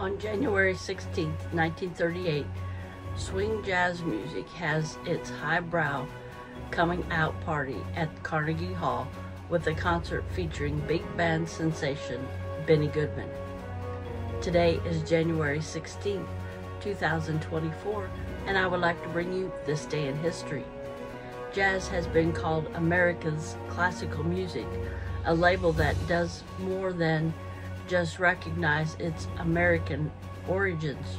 On January 16, 1938, swing jazz music has its highbrow coming out party at Carnegie Hall with a concert featuring big band sensation Benny Goodman. Today is January 16, 2024, and I would like to bring you this day in history. Jazz has been called America's classical music, a label that does more than just recognize its American origins.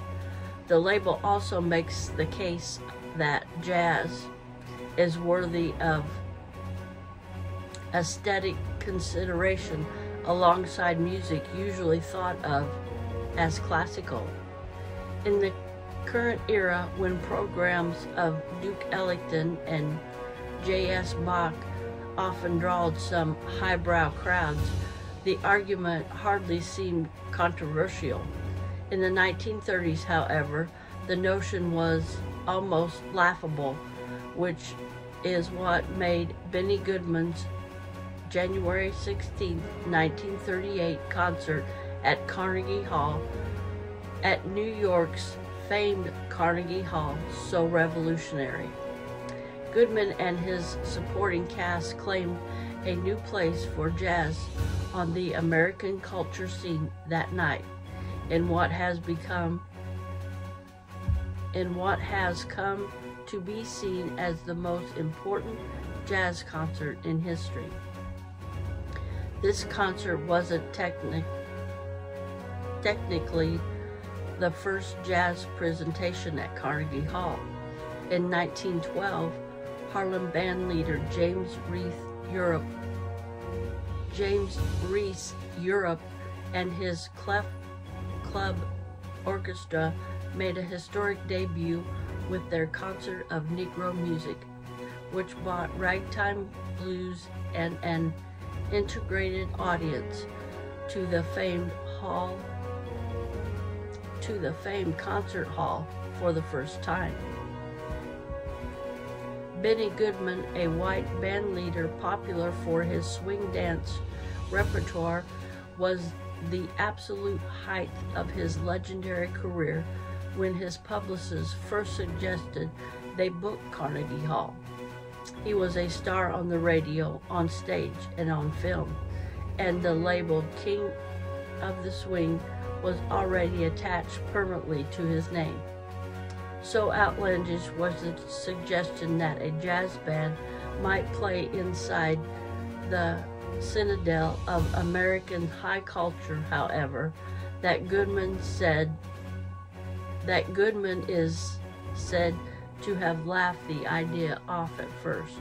The label also makes the case that jazz is worthy of aesthetic consideration alongside music usually thought of as classical. In the current era, when programs of Duke Ellington and J.S. Bach often drawed some highbrow crowds, the argument hardly seemed controversial. In the 1930s, however, the notion was almost laughable, which is what made Benny Goodman's January 16, 1938 concert at Carnegie Hall at New York's famed Carnegie Hall so revolutionary. Goodman and his supporting cast claimed a new place for jazz on the American culture scene that night in what has become in what has come to be seen as the most important jazz concert in history. This concert wasn't technic technically the first jazz presentation at Carnegie Hall. In 1912, Harlem band leader James Reese Europe James Reese Europe and his Clef Club Orchestra made a historic debut with their concert of Negro music, which brought ragtime blues and an integrated audience to the famed hall to the famed concert hall for the first time. Benny Goodman, a white band leader popular for his swing dance repertoire, was the absolute height of his legendary career when his publicist first suggested they book Carnegie Hall. He was a star on the radio, on stage, and on film, and the label King of the Swing was already attached permanently to his name. So outlandish was the suggestion that a jazz band might play inside the citadel of American high culture, however, that Goodman said that Goodman is said to have laughed the idea off at first.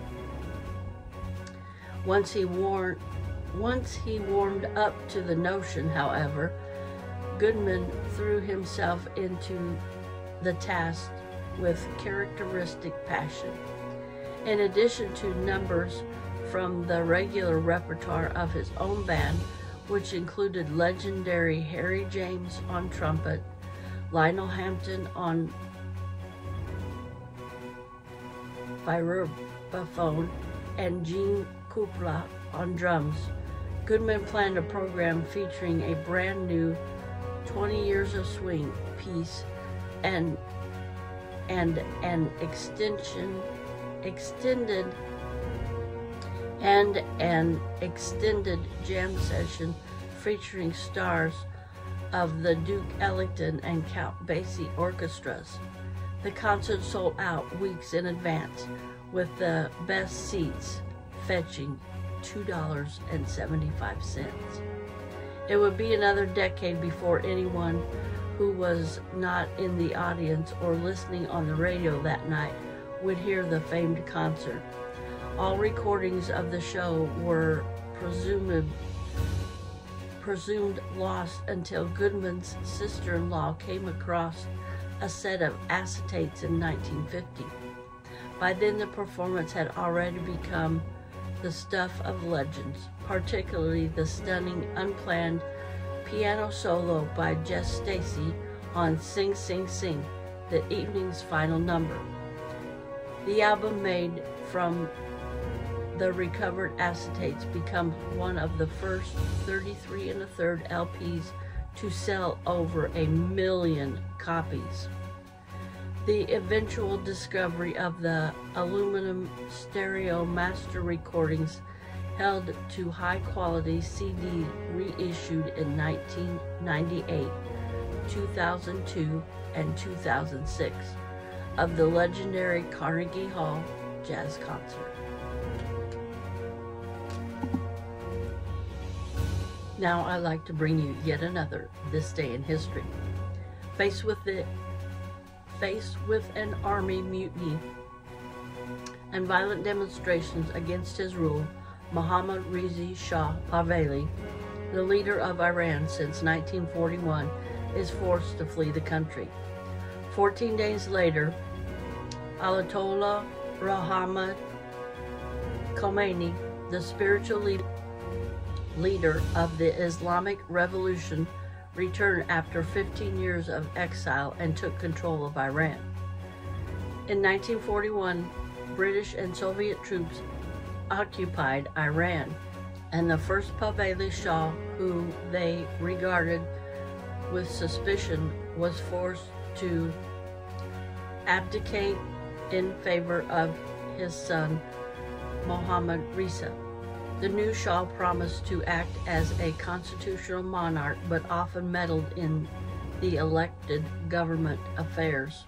Once he warned once he warmed up to the notion, however, Goodman threw himself into the task with characteristic passion. In addition to numbers from the regular repertoire of his own band, which included legendary Harry James on trumpet, Lionel Hampton on vibraphone, and Gene Krupa on drums. Goodman planned a program featuring a brand new 20 Years of Swing piece and and an extension extended and an extended jam session featuring stars of the Duke Ellington and Count Basie orchestras. The concert sold out weeks in advance, with the best seats fetching $2.75. It would be another decade before anyone who was not in the audience or listening on the radio that night would hear the famed concert. All recordings of the show were presumed presumed lost until Goodman's sister-in-law came across a set of acetates in 1950. By then the performance had already become the stuff of legends, particularly the stunning unplanned piano solo by Jess Stacy on Sing Sing Sing, the evening's final number. The album made from the recovered acetates becomes one of the first 33 and a third LPs to sell over a million copies. The eventual discovery of the aluminum stereo master recordings held to high quality CD reissued in 1998, 2002, and 2006 of the legendary Carnegie Hall Jazz Concert. Now I'd like to bring you yet another This Day in History. Faced with the faced with an army mutiny and violent demonstrations against his rule, Mohammad Reza Shah Pahlavi, the leader of Iran since 1941, is forced to flee the country. Fourteen days later, Ayatollah Ruhollah Khomeini, the spiritual leader of the Islamic Revolution, returned after 15 years of exile and took control of Iran. In 1941, British and Soviet troops occupied Iran, and the first Pahlavi Shah, who they regarded with suspicion, was forced to abdicate in favor of his son, Mohammad Reza. The new Shah promised to act as a constitutional monarch, but often meddled in the elected government affairs.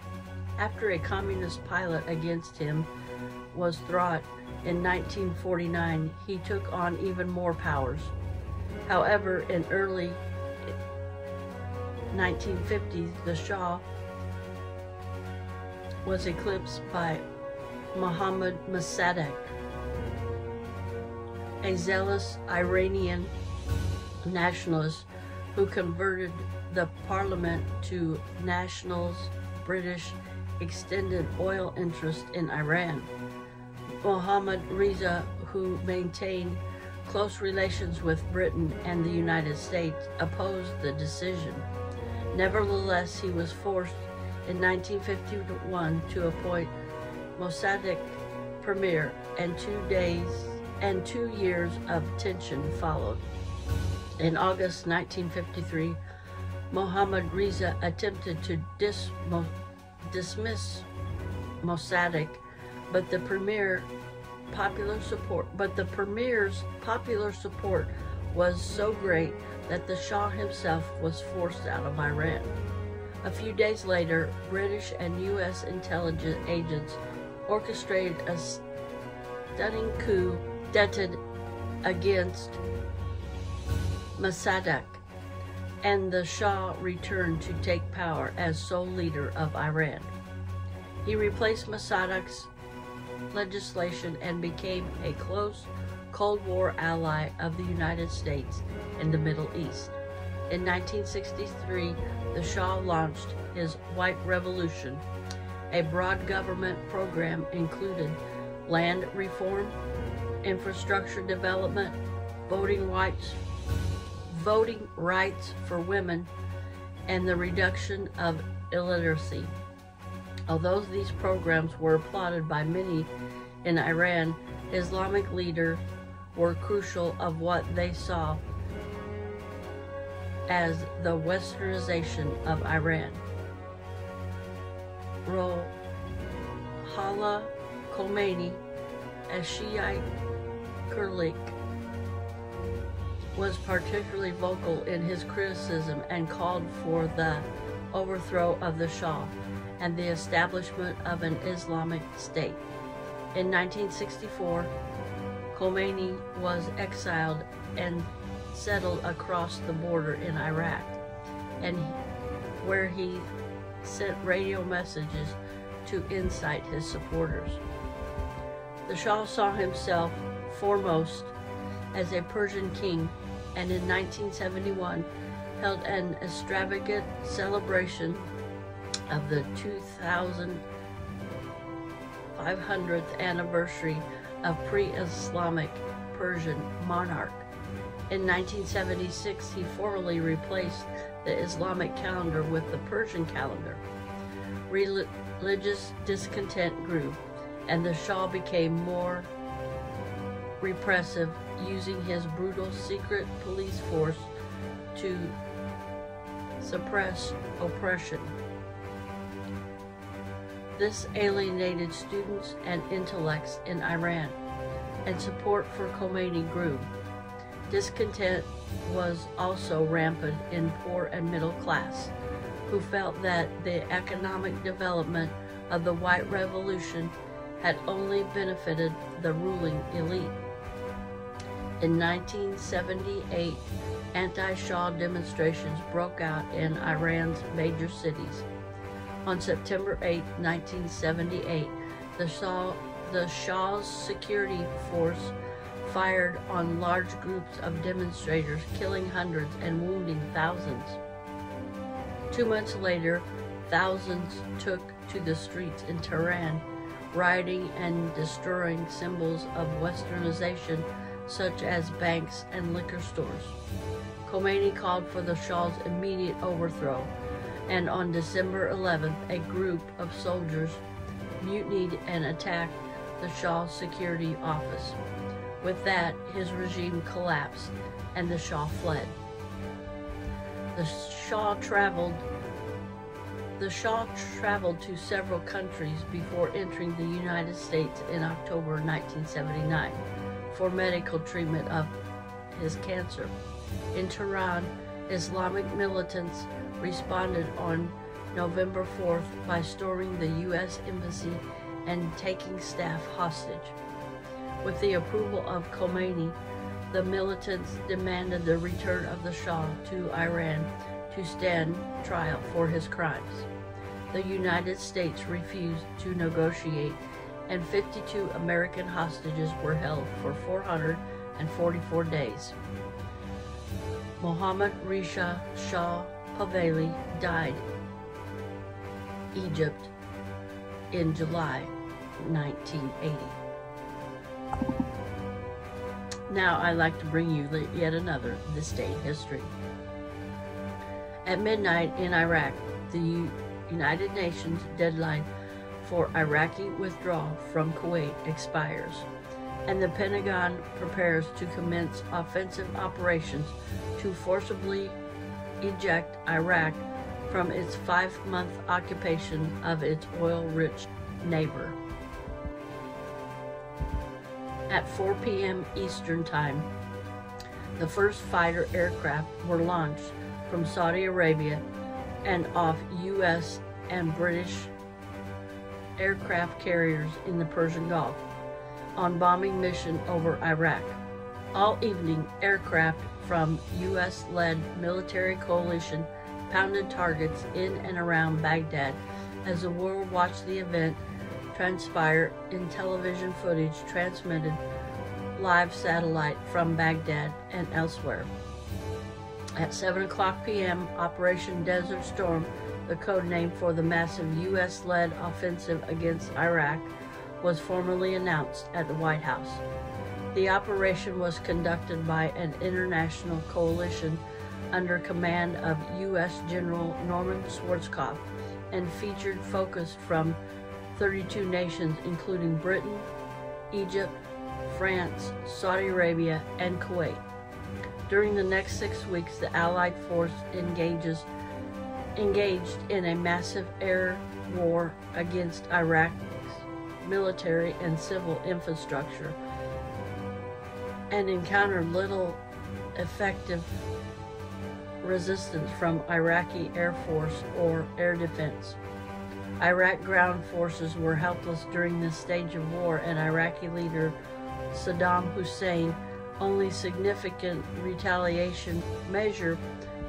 After a communist pilot against him was thought in 1949, he took on even more powers. However, in early 1950s, the Shah was eclipsed by Mohammad Mossadegh, a zealous Iranian nationalist who converted the parliament to nationals British extended oil interest in Iran. Mohammad Reza, who maintained close relations with Britain and the United States, opposed the decision. Nevertheless, he was forced in 1951 to appoint Mossadegh premier, and two days and two years of tension followed. In August 1953, Mohammad Reza attempted to dis dismiss Mossadegh but the premier popular support but the premier's popular support was so great that the Shah himself was forced out of Iran. A few days later, British and U.S. intelligence agents orchestrated a stunning coup d'etat against Mossadegh, and the Shah returned to take power as sole leader of Iran. He replaced Mossadegh's legislation and became a close Cold War ally of the United States in the Middle East. In 1963, the Shah launched his White Revolution. A broad government program included land reform, infrastructure development, voting rights, voting rights for women, and the reduction of illiteracy. Although these programs were applauded by many in Iran, Islamic leaders were crucial of what they saw as the westernization of Iran. Ruhollah Khomeini, a Shiite cleric, was particularly vocal in his criticism and called for the overthrow of the Shah and the establishment of an Islamic State. In 1964, Khomeini was exiled and settled across the border in Iraq, and where he sent radio messages to incite his supporters. The Shah saw himself foremost as a Persian king, and in 1971 held an extravagant celebration of the 2500th anniversary of pre-Islamic Persian monarch. In 1976, he formally replaced the Islamic calendar with the Persian calendar. Religious discontent grew, and the Shah became more repressive, using his brutal secret police force to suppress oppression. This alienated students and intellects in Iran, and support for Khomeini grew. Discontent was also rampant in poor and middle class, who felt that the economic development of the White Revolution had only benefited the ruling elite. In 1978, anti-Shah demonstrations broke out in Iran's major cities. On September 8, 1978, the, Shah, the Shah's security force fired on large groups of demonstrators, killing hundreds and wounding thousands. Two months later, thousands took to the streets in Tehran, rioting and destroying symbols of westernization such as banks and liquor stores. Khomeini called for the Shah's immediate overthrow, and on December 11th, a group of soldiers mutinied and attacked the Shah's security office. With that, his regime collapsed and the Shah fled. The Shah traveled the Shah traveled to several countries before entering the United States in October 1979 for medical treatment of his cancer. In Tehran, Islamic militants responded on November 4th by storming the U.S. Embassy and taking staff hostage. With the approval of Khomeini, the militants demanded the return of the Shah to Iran to stand trial for his crimes. The United States refused to negotiate and 52 American hostages were held for 444 days. Mohammad Reza Shah Pahlavi died Egypt in July 1980. Now I'd like to bring you yet another This Day in History. At midnight in Iraq, the United Nations deadline for Iraqi withdrawal from Kuwait expires, and the Pentagon prepares to commence offensive operations to forcibly eject Iraq from its five-month occupation of its oil-rich neighbor. At 4 p.m. Eastern Time, the first fighter aircraft were launched from Saudi Arabia and off U.S. and British aircraft carriers in the Persian Gulf on bombing mission over Iraq. All evening, aircraft from U.S.-led military coalition pounded targets in and around Baghdad as the world watched the event transpire in television footage transmitted live satellite from Baghdad and elsewhere. At 7 o'clock p.m., Operation Desert Storm the code name for the massive U.S.-led offensive against Iraq, was formally announced at the White House. The operation was conducted by an international coalition under command of U.S. General Norman Schwarzkopf and featured focus from 32 nations including Britain, Egypt, France, Saudi Arabia, and Kuwait. During the next six weeks, the Allied force engages engaged in a massive air war against Iraq's military and civil infrastructure and encountered little effective resistance from Iraqi Air Force or air defense. Iraq ground forces were helpless during this stage of war and Iraqi leader Saddam Hussein only significant retaliation measure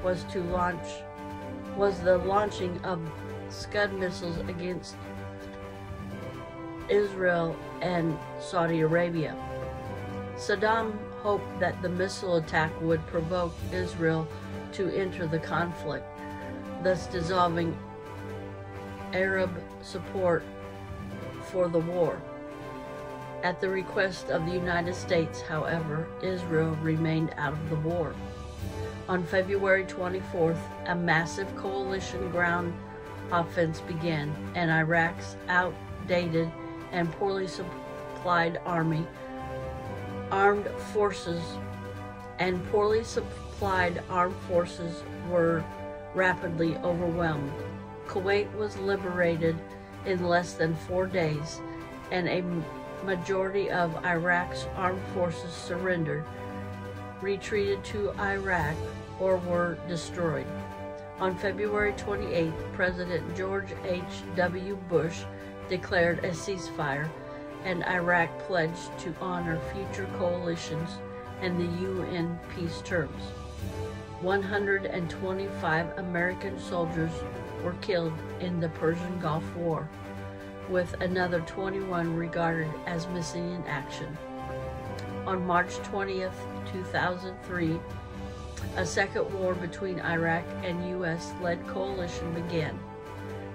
was to launch was the launching of Scud missiles against Israel and Saudi Arabia. Saddam hoped that the missile attack would provoke Israel to enter the conflict, thus dissolving Arab support for the war. At the request of the United States, however, Israel remained out of the war. On February 24th, a massive coalition ground offense began, and Iraq's outdated and poorly supplied army, armed forces, and poorly supplied armed forces were rapidly overwhelmed. Kuwait was liberated in less than four days, and a majority of Iraq's armed forces surrendered, retreated to Iraq, or were destroyed. On February 28, President George H.W. Bush declared a ceasefire, and Iraq pledged to honor future coalitions and the UN peace terms. 125 American soldiers were killed in the Persian Gulf War, with another 21 regarded as missing in action. On March 20th, 2003, a second war between Iraq and U.S.-led coalition began,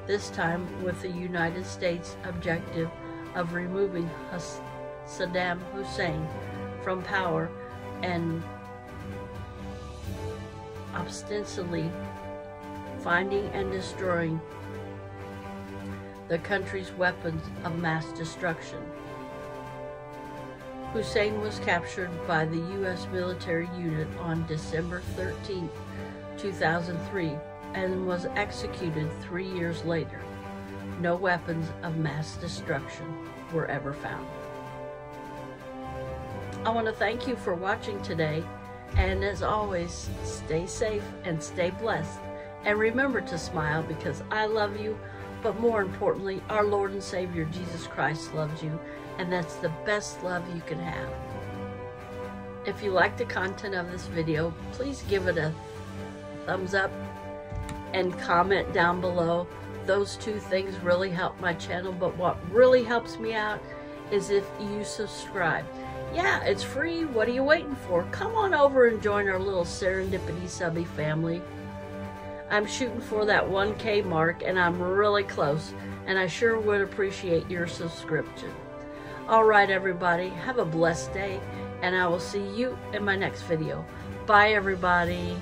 this time with the United States objective of removing Saddam Hussein from power and ostensibly finding and destroying the country's weapons of mass destruction. Hussein was captured by the U.S. military unit on December 13, 2003, and was executed three years later. No weapons of mass destruction were ever found. I want to thank you for watching today, and as always, stay safe and stay blessed. And remember to smile because I love you, but more importantly, our Lord and Savior Jesus Christ loves you, and that's the best love you can have. If you like the content of this video, please give it a thumbs up and comment down below. Those two things really help my channel, but what really helps me out is if you subscribe. Yeah, it's free. What are you waiting for? Come on over and join our little Serendipity Subby family. I'm shooting for that 1K mark and I'm really close and I sure would appreciate your subscription. All right, everybody, have a blessed day and I will see you in my next video. Bye, everybody.